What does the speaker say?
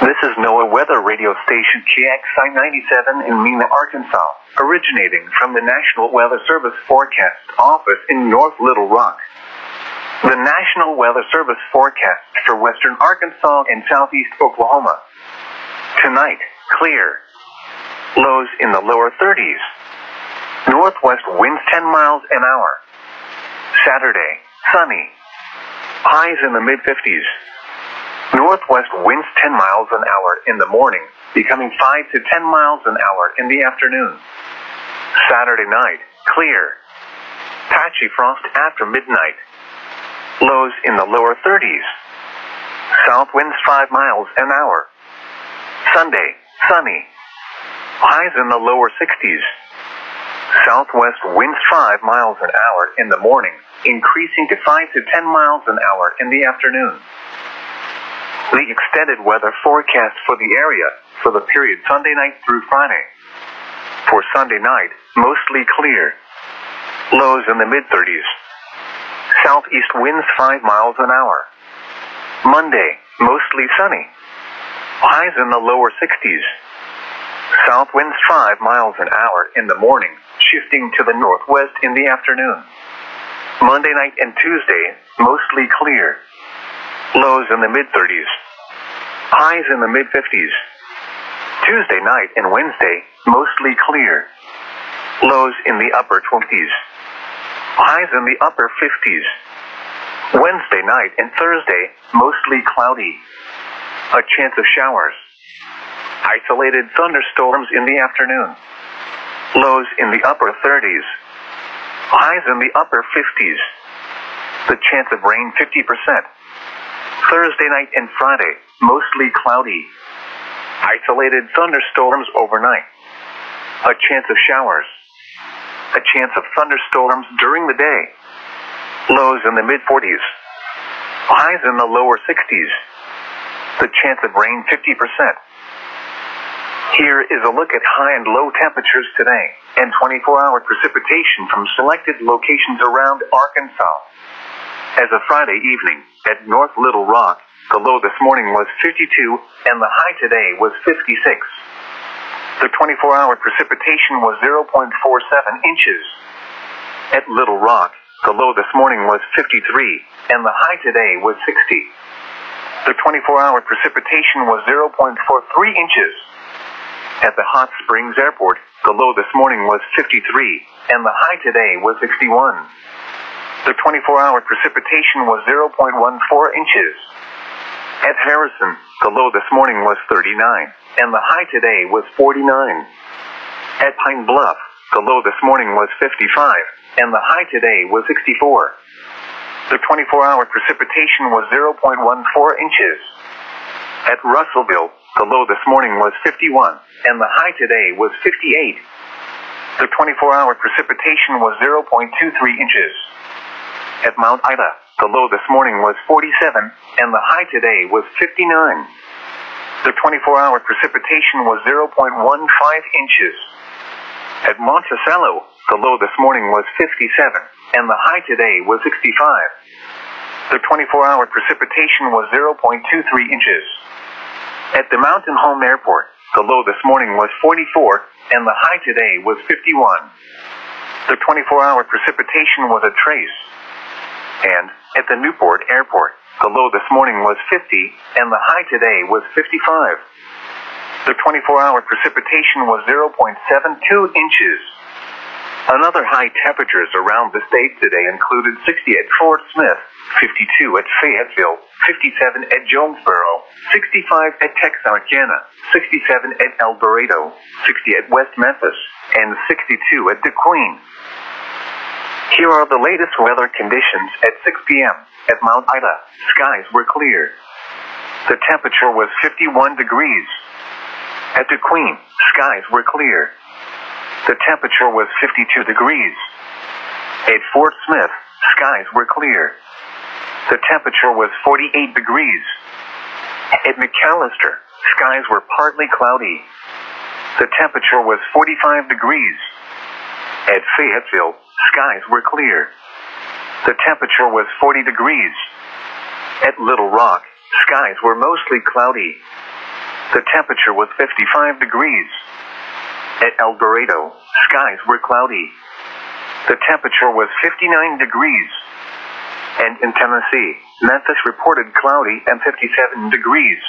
This is NOAA weather radio station KXI 97 in Mena, Arkansas, originating from the National Weather Service Forecast Office in North Little Rock. The National Weather Service forecast for western Arkansas and southeast Oklahoma. Tonight, clear. Lows in the lower 30s. Northwest winds 10 miles an hour. Saturday, sunny. Highs in the mid 50s. Northwest winds 10 miles an hour in the morning, becoming 5 to 10 miles an hour in the afternoon. Saturday night, clear. Patchy frost after midnight. Lows in the lower 30s. South winds 5 miles an hour. Sunday, sunny. Highs in the lower 60s. Southwest winds 5 miles an hour in the morning, increasing to 5 to 10 miles an hour in the afternoon. The extended weather forecast for the area for the period Sunday night through Friday. For Sunday night, mostly clear. Lows in the mid 30s. Southeast winds 5 miles an hour. Monday, mostly sunny. Highs in the lower 60s. South winds 5 miles an hour in the morning, shifting to the northwest in the afternoon. Monday night and Tuesday, mostly clear. Lows in the mid 30s. Highs in the mid 50s. Tuesday night and Wednesday, mostly clear. Lows in the upper 20s. Highs in the upper 50s. Wednesday night and Thursday, mostly cloudy. A chance of showers. Isolated thunderstorms in the afternoon. Lows in the upper 30s. Highs in the upper 50s. The chance of rain 50%. Thursday night and Friday, mostly cloudy. Isolated thunderstorms overnight. A chance of showers. A chance of thunderstorms during the day. Lows in the mid 40s. Highs in the lower 60s. The chance of rain 50%. Here is a look at high and low temperatures today and 24 hour precipitation from selected locations around Arkansas. As of Friday evening, at North Little Rock, the low this morning was 52 and the high today was 56. The 24 hour precipitation was 0.47 inches. At Little Rock, the low this morning was 53 and the high today was 60. The 24 hour precipitation was 0.43 inches. At the Hot Springs Airport, the low this morning was 53 and the high today was 61. The 24-hour precipitation was 0.14 inches. At Harrison, the low this morning was 39, and the high today was 49. At Pine Bluff, the low this morning was 55, and the high today was 64. The 24-hour precipitation was 0.14 inches. At Russellville, the low this morning was 51, and the high today was 58. The 24-hour precipitation was 0.23 inches. At Mount Ida, the low this morning was 47, and the high today was 59. The 24-hour precipitation was 0.15 inches. At Monticello, the low this morning was 57, and the high today was 65. The 24-hour precipitation was 0.23 inches. At the Mountain Home Airport, the low this morning was 44, and the high today was 51. The 24-hour precipitation was a trace. And at the Newport Airport, the low this morning was 50, and the high today was 55. The 24-hour precipitation was 0.72 inches. Another high temperatures around the state today included 60 at Fort Smith, 52 at Fayetteville, 57 at Jonesboro, 65 at Texarkana, 67 at El Dorado, 60 at West Memphis, and 62 at DeQueen. Here are the latest weather conditions at 6 p.m. at Mount Ida. Skies were clear. The temperature was 51 degrees. At the DeQueen, skies were clear. The temperature was 52 degrees. At Fort Smith, skies were clear. The temperature was 48 degrees. At McAlester, skies were partly cloudy. The temperature was 45 degrees. At Fayetteville, skies were clear. The temperature was 40 degrees. At Little Rock, skies were mostly cloudy. the temperature was 55 degrees. At El Dorado, skies were cloudy. The temperature was 59 degrees. And in Tennessee, Memphis reported cloudy and 57 degrees.